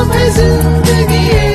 अब ज़िंदगी